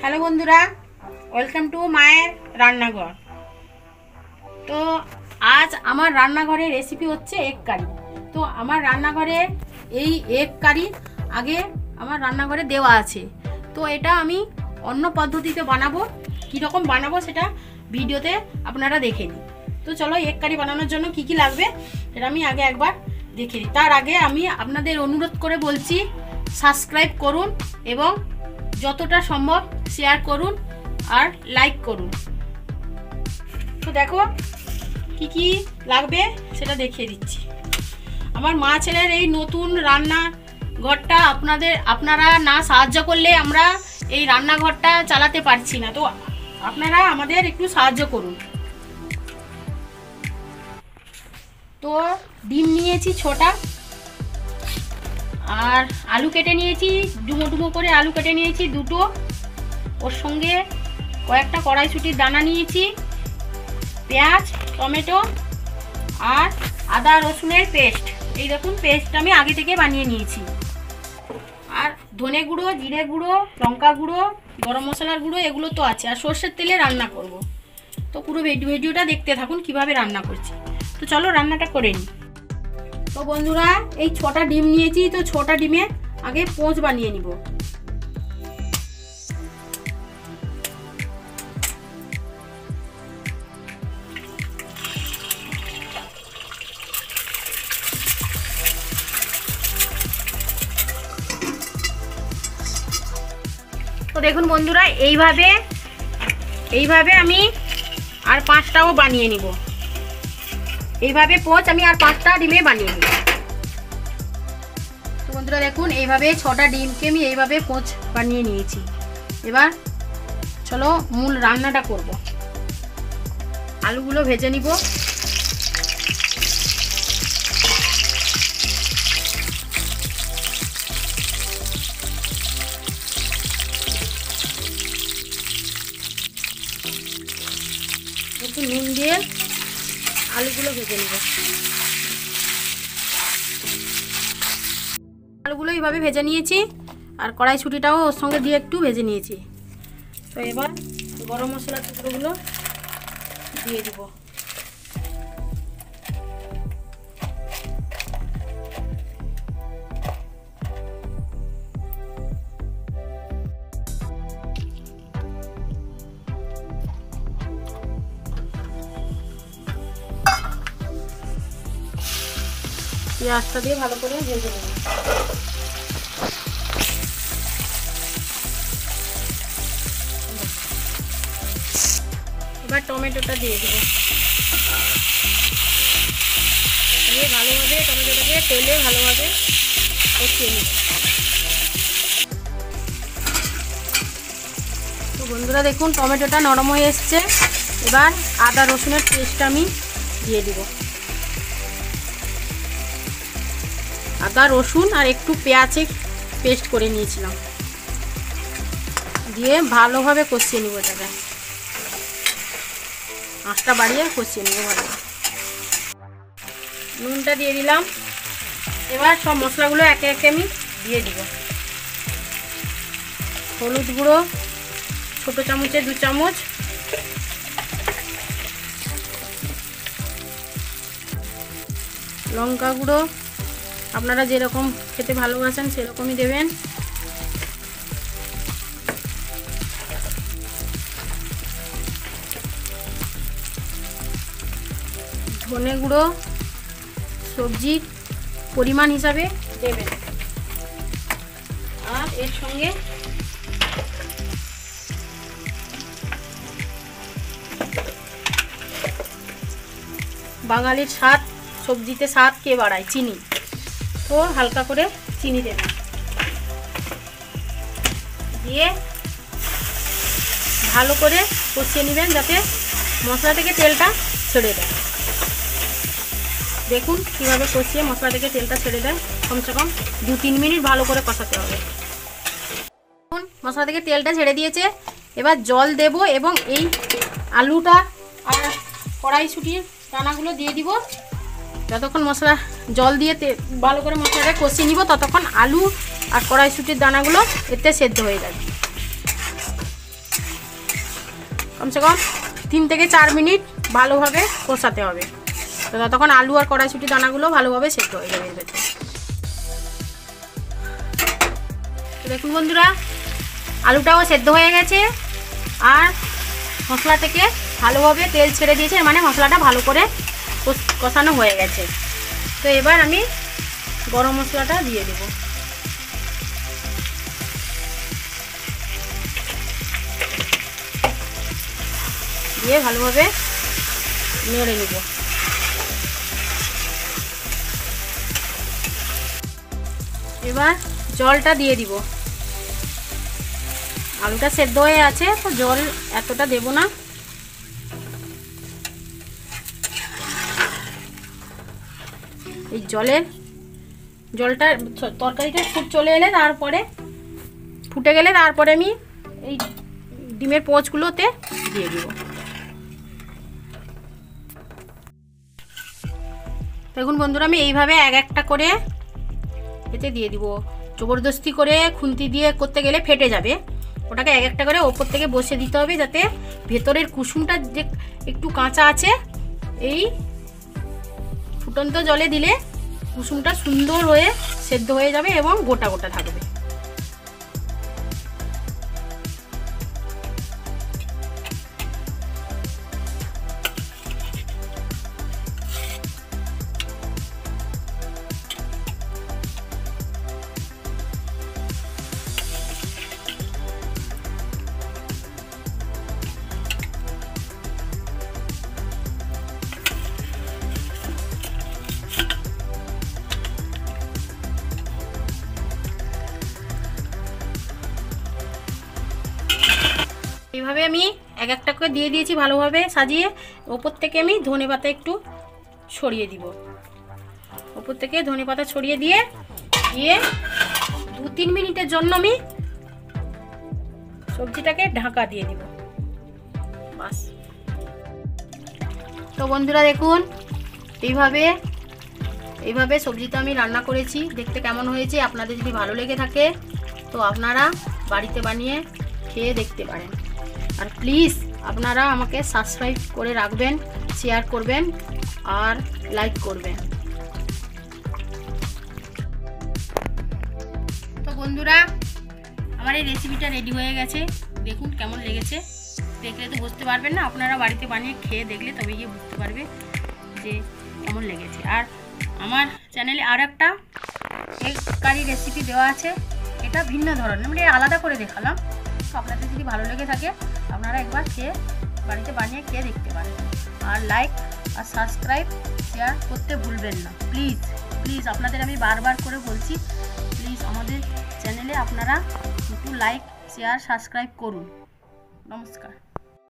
Hello বন্ধুরা, welcome to মায়ের রান্নাঘর। তো আজ আমার রান্নাঘরের রেসিপি হচ্ছে এগ কারি তো আমার রান্নাঘরে এই এগ কারি আগে আমার রান্নাঘরে দেওয়া আছে। তো এটা আমি অন্য পদ্ধতিতে বানাবো, কীরকম বানাবো সেটা ভিডিওতে আপনারা দেখে নিন। তো চলো এগ কারি বানানোর জন্য কি কি লাগবে সেটা আমি আগে একবার দেখে নিই। তার আগে আমি আপনাদের অনুরোধ করে বলছি সাবস্ক্রাইব করুন এবং যতটা সম্ভব শেয়ার করুন আর লাইক করুন। তো দেখো কি কি লাগবে সেটা দেখিয়ে দিচ্ছি। আমার মা ছেলের এই নতুন রান্না ঘরটা আপনাদের, আপনারা না সাহায্য করলে আমরা এই রান্নাঘরটা চালাতে পারছি না। তো আপনারা আমাদের একটু সাহায্য করুন। তো ডিম নিয়েছি ছোটা। আর আলু কেটে নিয়েছি, ডুমো ডুমো করে আলু কেটে নিয়েছি দুটো। ওর সঙ্গে কয়েকটা কড়াইশুটির দানা নিয়েছি, পেঁয়াজ, টমেটো আর আদা রসুনের পেস্ট। এই দেখুন, পেস্ট আমি আগে থেকে বানিয়ে নিয়েছি। আর ধনে গুঁড়ো, জিরে গুঁড়ো, লঙ্কা গুঁড়ো, গরম মশলার গুঁড়ো, এগুলো তো আছে। আর সর্ষের তেলে রান্না করব। তো পুরো ভিডিও- ভিডিওটা দেখতে থাকুন কীভাবে রান্না করছি। তো চলো রান্নাটা করে নিই। তো বন্ধুরা, এই ছটা ডিম নিয়েছি, তো ছটা ডিমে আগে পোঁচ বানিয়ে নিব। তো দেখুন বন্ধুরা, এইভাবে এইভাবে আমি আর পাঁচটাও বানিয়ে নিব। এইভাবে পোঁচ আমি আর পাঁচটা ডিমে বানিয়ে নিব তো বন্ধুরা দেখুন, এইভাবে ছটা ডিমকে আমি এইভাবে পোঁচ বানিয়ে নিয়েছি। এবার চলো মূল রান্নাটা করব। আলুগুলো ভেজে নিব। নুন দিয়ে আলুগুলো ভেজে নিব। আলুগুলো এইভাবে ভেজে নিয়েছি, আর কড়াইশুটিটাও ওর সঙ্গে দিয়ে একটু ভেজে নিয়েছি। তো এবার গরম মশলা টুকরোগুলো দিয়ে দিব। পেঁয়াজটা দিয়ে ভালো করে ভেজে নেব। এবার টমেটোটা দিয়ে দেবো। দিয়ে ভালোভাবে টমেটোটাকে তেলে ভালোভাবে কষিয়ে নেব। তো বন্ধুরা দেখুন, টমেটোটা নরম হয়ে এসছে। এবার আদা রসুনের পেস্টটা আমি দিয়ে দিব। আদা, রসুন আর একটু পেঁয়াজে পেস্ট করে নিয়েছিলাম। দিয়ে ভালোভাবে কষিয়ে নিব এটাকে। আঁচটা বাড়িয়ে কষিয়ে নিব ভালো নুনটা দিয়ে দিলাম। এবার সব মশলাগুলো একে একে আমি দিয়ে দিব। হলুদ গুঁড়ো, ছোটো চামচে দু চামচ। লঙ্কা গুঁড়ো আপনারা যেরকম খেতে ভালোবাসেন, সেরকমই দেবেন। ধনে গুঁড়ো সবজির পরিমাণ হিসাবে দেবেন। আর এর সঙ্গে বাঙালির স্বাদ, সবজিতে স্বাদ কে বাড়ায়? চিনি। তো হালকা করে চিনি দেবেন দিয়ে ভালো করে কষিয়ে নেবেন যাতে মশলা থেকে তেলটা ছেড়ে দেয়। দেখুন কীভাবে কষিয়ে মশলা থেকে তেলটা ছেড়ে দেয়। কমসে কম দু তিন মিনিট ভালো করে কষাতে হবে। দেখুন, মশলা থেকে তেলটা ছেড়ে দিয়েছে। এবার জল দেব এবং এই আলুটা আর কড়াইশুটির দানাগুলো দিয়ে দিব। যতক্ষণ মশলা জল দিয়ে ভালো করে মশলাটা কষিয়ে নিব, ততক্ষণ আলু আর কড়াইশুটির দানাগুলো এতে সেদ্ধ হয়ে যাবে। কমসে কম তিন থেকে চার মিনিট ভালোভাবে কষাতে হবে। তো ততক্ষণ আলু আর কড়াইশুটি দানাগুলো ভালোভাবে সেদ্ধ হয়ে যাবে দেখুন বন্ধুরা, আলুটাও সেদ্ধ হয়ে গেছে আর মশলা থেকে ভালোভাবে তেল ছেড়ে দিয়েছে মানে মশলাটা ভালো করে কষানো হয়ে গেছে। তো এবার আমি গরম মশলাটা দিয়ে দেব। দিয়ে ভালোভাবে নেড়ে নেব। এবার জলটা দিয়ে দিব। আলুটা সেদ্ধ হয়ে আছে, তো জল এতটা দেব না। এই জলের জলটা তরকারিটা ফুট চলে এলে তারপরে ফুটে গেলে তারপরে আমি এই ডিমের পোঁচগুলোতে দিয়ে দেবো। দেখুন বন্ধুরা, আমি এইভাবে এক একটা করে এতে দিয়ে দিব। জবরদস্তি করে খুন্তি দিয়ে করতে গেলে ফেটে যাবে। ওটাকে এক একটা করে ওপর থেকে বসে দিতে হবে যাতে ভেতরের কুসুমটা যে একটু কাঁচা আছে, এই ফুটন্ত জলে দিলে কুসুমটা সুন্দর হয়ে সেদ্ধ হয়ে যাবে এবং গোটা গোটা থাকবে। এইভাবে আমি এক একটা করে দিয়ে দিয়েছি ভালোভাবে সাজিয়ে। ওপর থেকে আমি ধনে পাতা একটু ছড়িয়ে দিব। ওপর থেকে ধনে পাতা ছড়িয়ে দিয়ে দিয়ে দু তিন মিনিটের জন্য আমি সবজিটাকে ঢাকা দিয়ে দিব। বাস। তো বন্ধুরা দেখুন, এইভাবে এইভাবে সবজিটা আমি রান্না করেছি। দেখতে কেমন হয়েছে, আপনাদের যদি ভালো লেগে থাকে, তো আপনারা বাড়িতে বানিয়ে খেয়ে দেখতে পারেন। আর প্লিজ আপনারা আমাকে সাবস্ক্রাইব করে রাখবেন শেয়ার করবেন আর লাইক করবেন। তো বন্ধুরা, আমার এই রেসিপিটা রেডি হয়ে গেছে। দেখুন কেমন লেগেছে। দেখলে তো বুঝতে পারবেন না, আপনারা বাড়িতে বানিয়ে খেয়ে দেখলে তবে গিয়ে বুঝতে পারবে যে কেমন লেগেছে। আর আমার চ্যানেলে আর একটা এগ কারি রেসিপি দেওয়া আছে, এটা ভিন্ন ধরনের মানে আলাদা করে দেখালাম। তো আপনাদের যদি ভালো লেগে থাকে আপনারা একবার খেয়ে বাড়িতে বানিয়ে খেয়ে দেখতে পারেন। আর লাইক আর সাবস্ক্রাইব শেয়ার করতে ভুলবেন না। প্লিজ প্লিজ আপনাদের আমি বারবার করে বলছি প্লিজ আমাদের চ্যানেলে আপনারা একটু লাইক শেয়ার সাবস্ক্রাইব করুন। নমস্কার।